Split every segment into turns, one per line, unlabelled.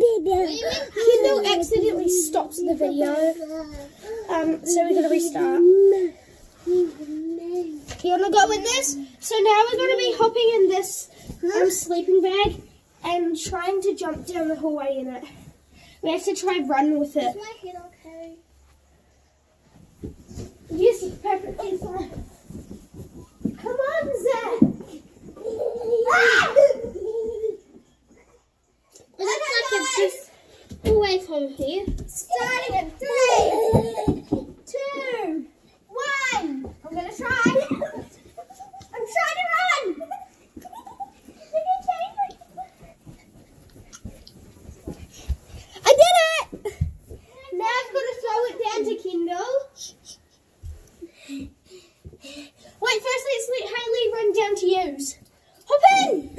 Kendell accidentally stops the video. Um, so we're gonna restart. You wanna go in this? So now we're gonna be hopping in this um, sleeping bag and trying to jump down the hallway in it. We have to try run with it.
Is my head okay?
Yes, it's perfectly fine. Come on, Zach. Ah!
It looks like it's just from here.
Starting in three, two, one. I'm gonna try. I'm trying to run. I did it. Now I'm gonna throw it down to Kendell. Wait, first let's let Haley run down to use. Hop in.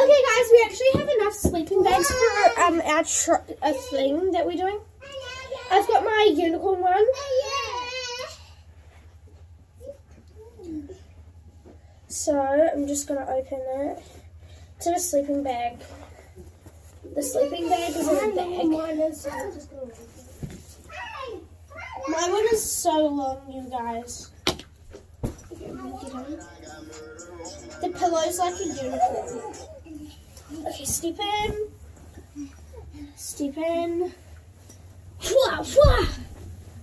Okay, guys, we actually have enough sleeping bags for um our a thing that we're doing. I've got my unicorn one. So I'm just gonna open it to the sleeping bag. The sleeping bag is in a bag. My one is so long, you guys. The pillow's like a unicorn. Okay, step in. Step in.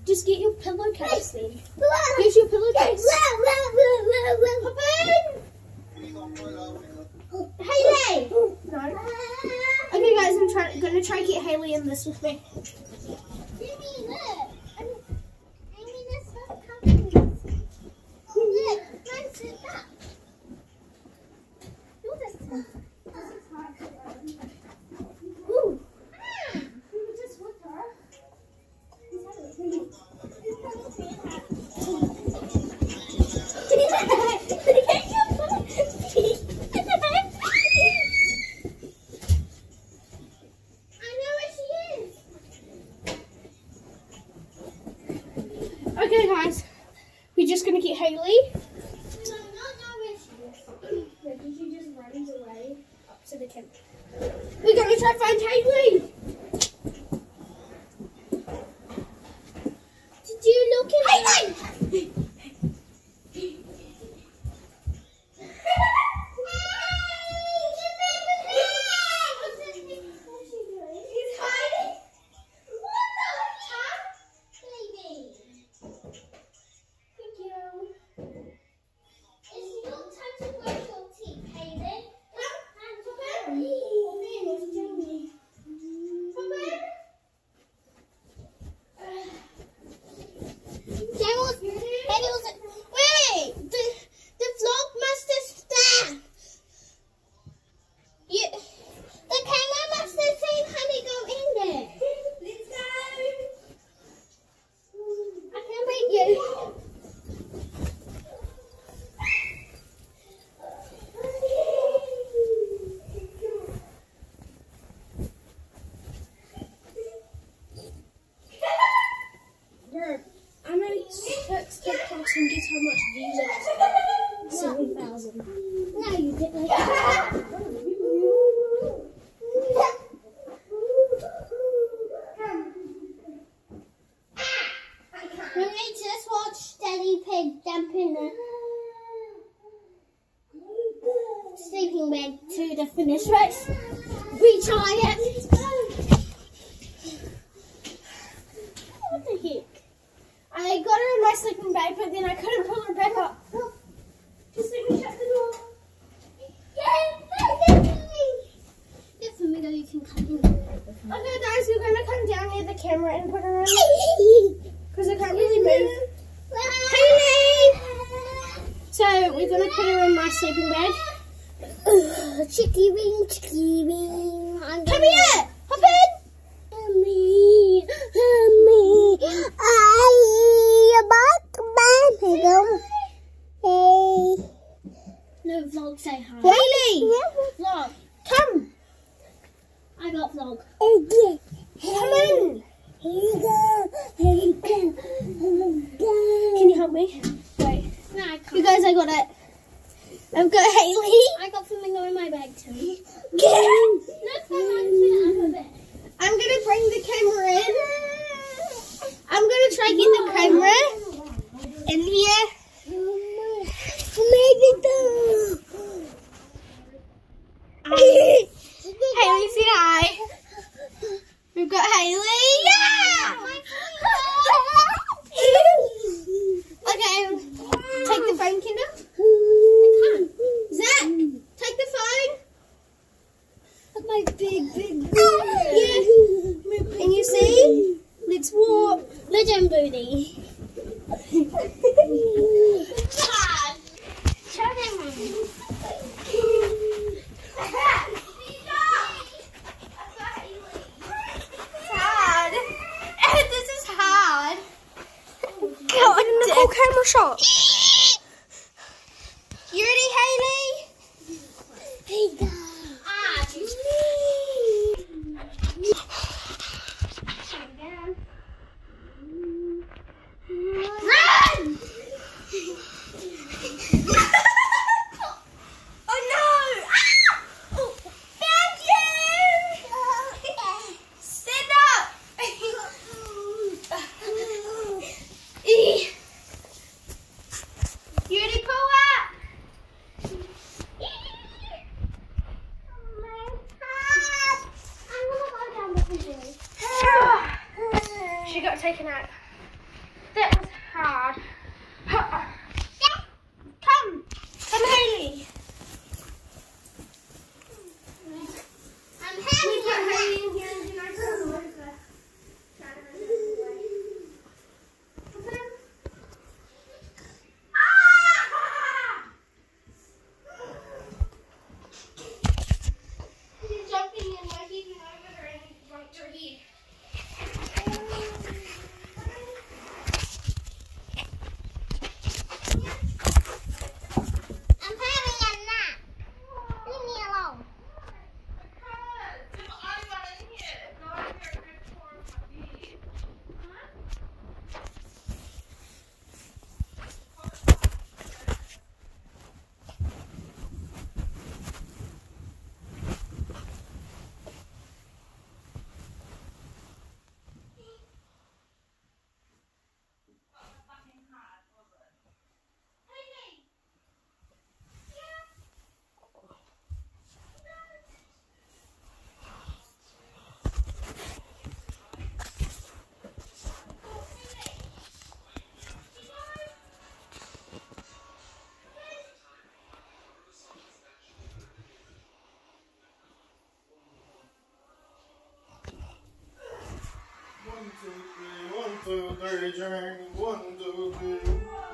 Just get your pillowcase then. Here's your pillowcase. Hop in. Haley! No. Okay, guys, I'm trying. Gonna try to get Haley in this with me.
Jimmy, look. I'm, I mean, this stuff comes. Look, mine slipped up. Do this stuff. This is hard to do.
Ooh.
Ah,
We were just with her.
I know where she is.
Okay, guys. We're just gonna get Haley.
We do not know where she is.
Maybe she just runs away up to the camp. We're gonna try to find Haley. camera and put her on? Because I can't really move. Hello! So we're going to put her in my sleeping bag.
Chicky wing, chicky wing. I'm
Come here! Hop in!
Mommy, mommy, I my. Hey. No vlog, say hi.
Haley. Yeah.
like big, big booty.
Yeah. Big you see? Let's walk.
Legend booty.
Go on, Nicole camera shot.
One, two, three, one, two, three, drink. One, two, three.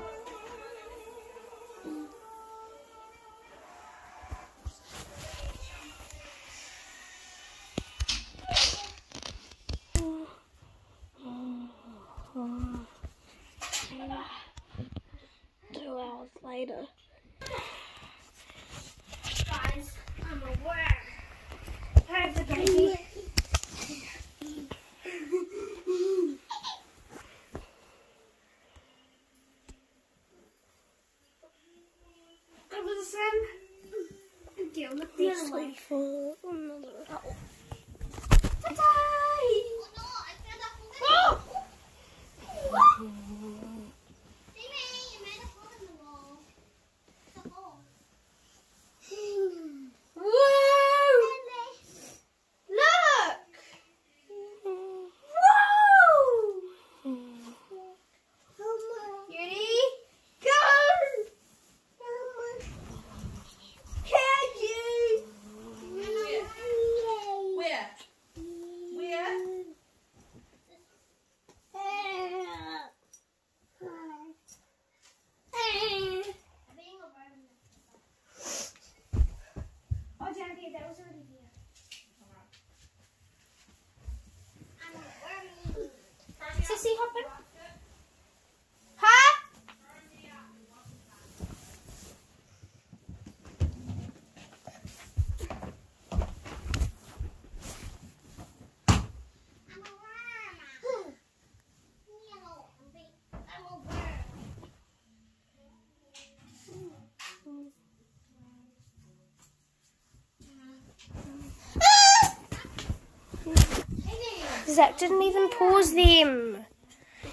Zach didn't even pause them.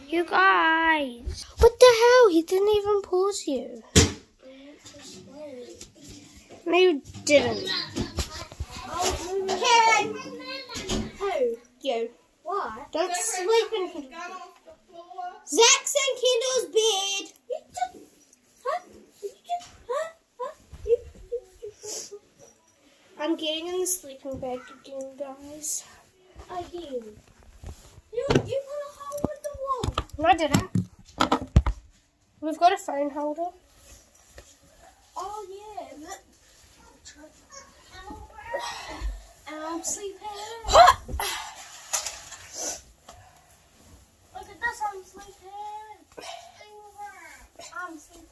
You guys. What the hell? He didn't even pause you. No, you didn't.
Karen.
Who? You.
Why?
Don't sleep in here.
Got off the floor.
Zach's and Kendell's bed. You just, huh? You just, huh? Huh? You, you, you,
I'm getting in the sleeping bag again, guys.
again. You, you put a hole in the wall.
No, I didn't. We've got a phone holder.
Oh, yeah. And I'm sleeping. Look at this. I'm sleeping. I'm sleeping.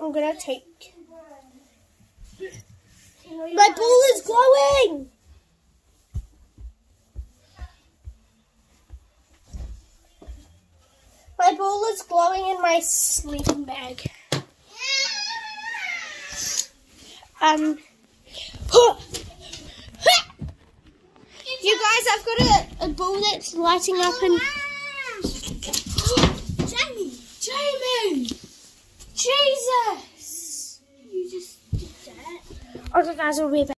I'm gonna take.
My ball is glowing.
Is glowing in my sleeping bag. Um. You guys, I've got a, a ball that's lighting up and.
Jaimee, Jaimee,
Jesus!
you just did that.
Okay, guys, we'll be back.